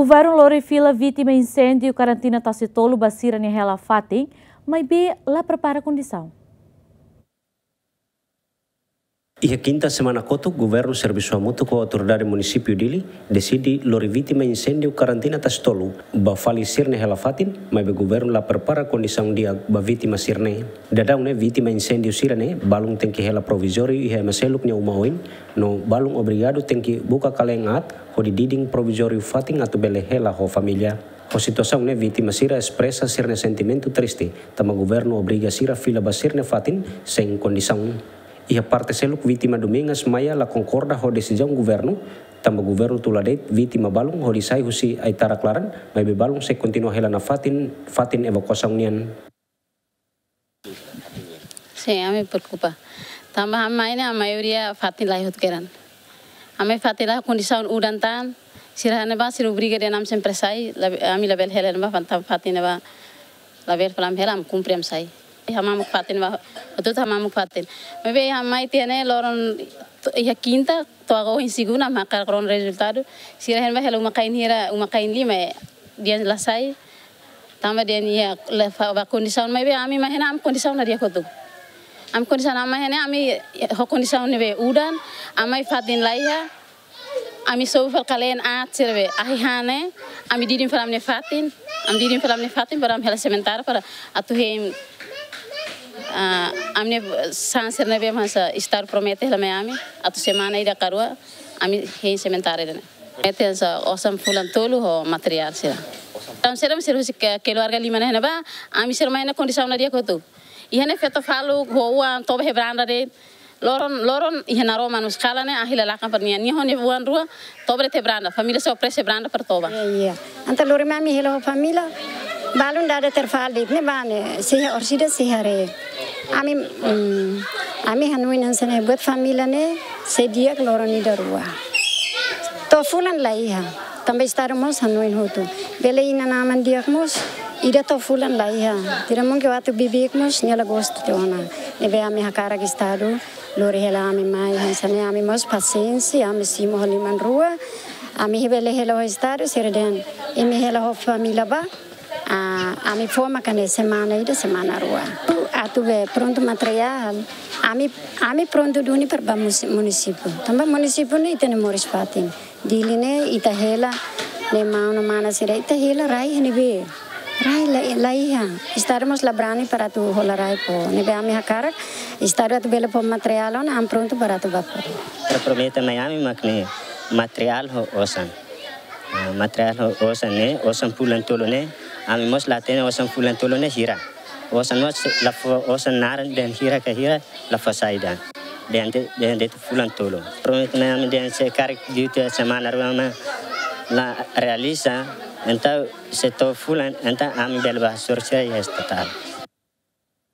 Governo Lori fila vítima incêndio quarentena tá se tolo basira ni hela fatin, mas be lá prepara condição. E a quinta semana koto, governo serviço a autoridade município dele decide lori vítima incêndio quarentena tas tolu ba fali sirne hela fatin mas o governo lá prepara dia ba vítima sirne. Dadang ne vítima incêndio sirne balung que hela provisório e hema seluk ne umawin no balung obrigado que buka kalengat ho di diding provisório fatin atau bele hela ho família a situação né vítima sira expressa sirne sentimento triste tama governo obriga sira fila basirne fatin sem condição e a parte seluk vítima domingas maya la concorda ho decisão governo tamba governo tuladet vítima balung ho disai husi aitara klaran mai be balung se continua hela na fatin fatin evakuação nian Sim, a me preocupa. Também a mãe, a maioria fatin lá hut keran. A mãe fatin lá condição udantan, sira ne ba sira obriga de nam sempre sai, a hela ne ba fatin ba label falam hela am cumpre am sai. Hamamuk fatin ba, betul hamamuk fatin. Mebe hamai tiene loron ya quinta to ago insiguna maka kron resultado. Sira hen ba hela umakain hira umakain lima dia la sai. Tama dia ni ya la ba condição mebe ami mahena am condição na dia kotu. Am condição ama hene ami ho condição nebe udan amai fatin laiha ami so fal kalen a sirve ahi hane ami didin falam ne fatin am didin falam ne fatin baram hela sementara para atu hem uh, amne sanser ne be masa star promete hela me ami atu semana ida karua ami hem sementara dene. Mete sa osam fulan tolu ho material sira tam seram sir husik keluarga lima ne ba ami sir maina kondisi na dia kotu ihane feto falu hoa tobe hebranda de loron loron ihana roma kala ne ahila la kan pernia ni hone buan rua tobre te branda. Familia so prese branda per toba. Iya iya. Anta lori mami helo familia balun dada terfal dit. Ne bane siha orsida siha re ami mm, ami hanuin hansane buat familia ne sedia loron ida rua to fulan laiha também estarmos hanuin hutu. Bele ina naman diakmos ida to fulan laiha tira mungkin waktu bibikmos nyala gosto te ona. Nebe ami hakara estado lori hela ami mai. Hansane ami mos paciência ami simo holiman rua. Ami hebele hela ho estado serden hela ho família ba ami forma kane semana ida semana rua. Atu be pronto material. Ami ami pronto duni per ba município. Tamba município ne itene moris patin. Diline ita hela ne mano mana sira ita hela rai ne be. Rai la la iha. Estaremos labrani para tu hola rai po. Ne be ami hakara. Estar atu bele po material on am pronto para tu ba. Promete Miami makne material ho osan. Uh, material ho osan ne osan pulan tolo ne ami mos latene osan fulan tolo ne hira. Osan mos la osan naran den hira ka hira la fasaida. Den de den de fulan tolo promet me ami den se karik diute semana rama la realiza enta se to fulan enta ami belba sorcia y estatal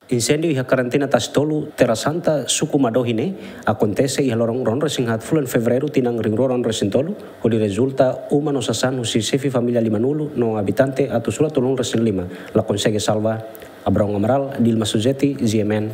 Incêndio e a quarentena tas tolu Terra Santa suku madohine. Acontece e lorong ron resinhat fulan fevereiro tinang ringroron resintolu holi resulta uma no sasan si sefi família limanulu no habitante atu sula tolong resin lima. La consegue salva Abraham Amaral Dilma Suzeti ZMN